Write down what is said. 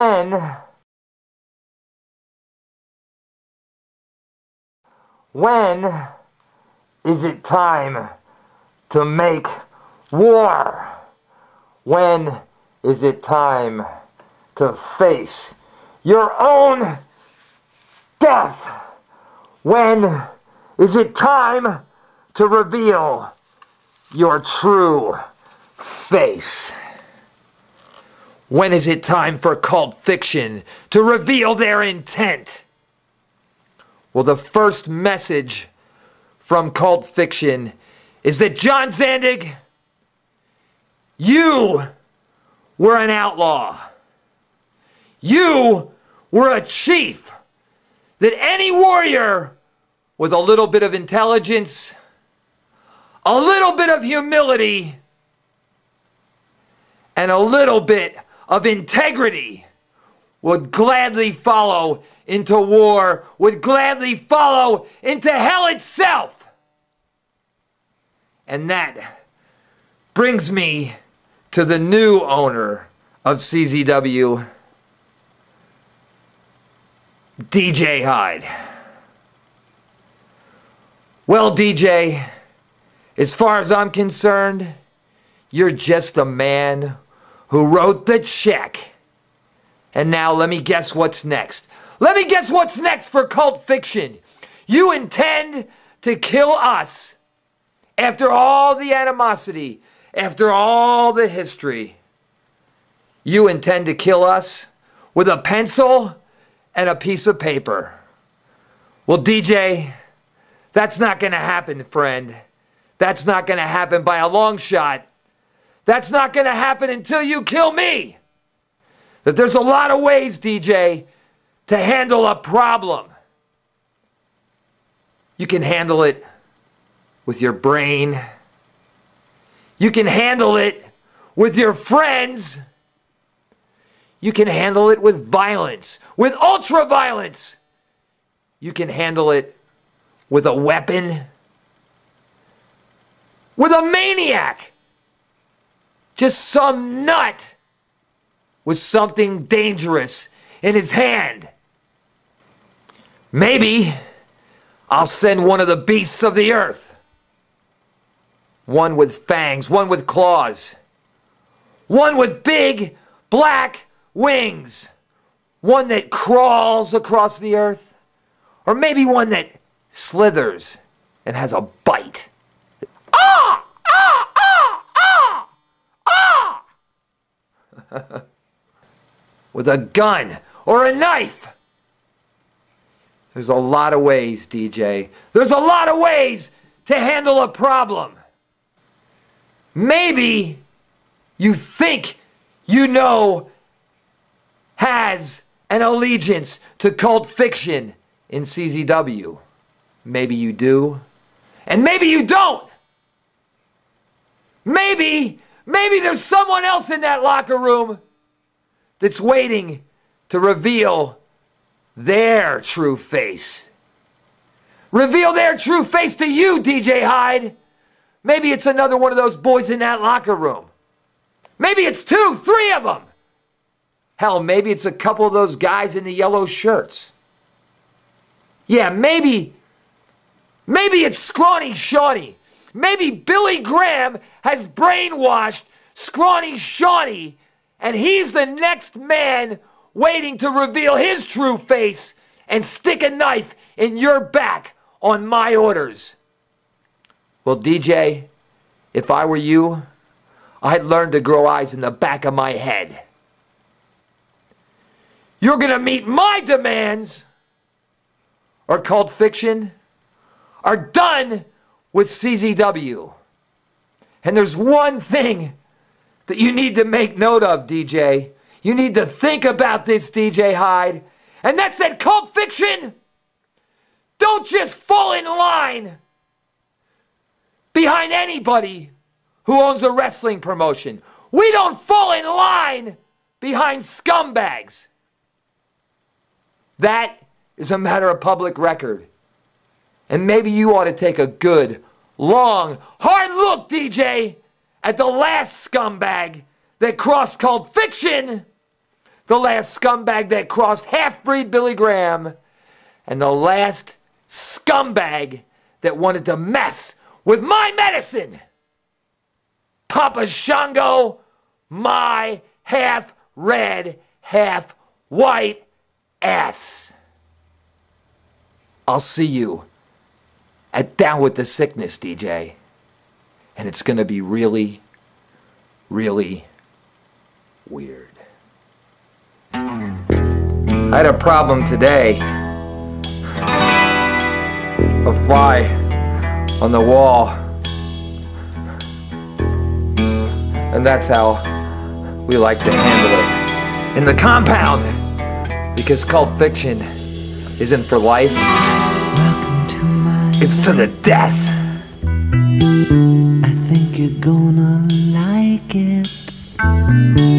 When When is it time to make war? When is it time to face your own death? When is it time to reveal your true face? When is it time for cult fiction to reveal their intent? Well, the first message from cult fiction is that John Zandig, you were an outlaw. You were a chief. That any warrior with a little bit of intelligence, a little bit of humility, and a little bit of integrity would gladly follow into war, would gladly follow into hell itself. And that brings me to the new owner of CZW, DJ Hyde. Well, DJ, as far as I'm concerned, you're just a man who wrote the check. And now let me guess what's next. Let me guess what's next for cult fiction. You intend to kill us after all the animosity, after all the history. You intend to kill us with a pencil and a piece of paper. Well, DJ, that's not going to happen, friend. That's not going to happen by a long shot. That's not going to happen until you kill me. That there's a lot of ways, DJ, to handle a problem. You can handle it with your brain. You can handle it with your friends. You can handle it with violence, with ultra violence. You can handle it with a weapon, with a maniac, just some nut with something dangerous in his hand. Maybe I'll send one of the beasts of the earth. One with fangs, one with claws, one with big black wings, one that crawls across the earth, or maybe one that slithers and has a bite. With a gun or a knife. There's a lot of ways, DJ. There's a lot of ways to handle a problem. Maybe you think you know has an allegiance to cult fiction in CZW. Maybe you do. And maybe you don't. Maybe, maybe there's someone else in that locker room that's waiting to reveal their true face. Reveal their true face to you, DJ Hyde. Maybe it's another one of those boys in that locker room. Maybe it's two, three of them. Hell, maybe it's a couple of those guys in the yellow shirts. Yeah, maybe, maybe it's Scrawny Shawnee. Maybe Billy Gram has brainwashed Scrawny Shawnee, and he's the next man waiting to reveal his true face and stick a knife in your back on my orders. Well, DJ, if I were you, I'd learn to grow eyes in the back of my head. You're going to meet my demands, or cult fiction, are done with CZW. And there's one thing that you need to make note of, DJ. You need to think about this, DJ Hyde. And that's that cult fiction. Don't just fall in line behind anybody who owns a wrestling promotion. We don't fall in line behind scumbags. That is a matter of public record. And maybe you ought to take a good, long, hard look, DJ, at the last scumbag that crossed cult fiction the last scumbag that crossed half breed Billy Gram, and the last scumbag that wanted to mess with my medicine. Papa Shango, my half red, half white ass. I'll see you at Down with the Sickness, DJ. And it's going to be really, really weird. I had a problem today. A fly on the wall. And that's how we like to handle it. In the compound! Because cult fiction isn't for life, it's to the death. You're gonna like it.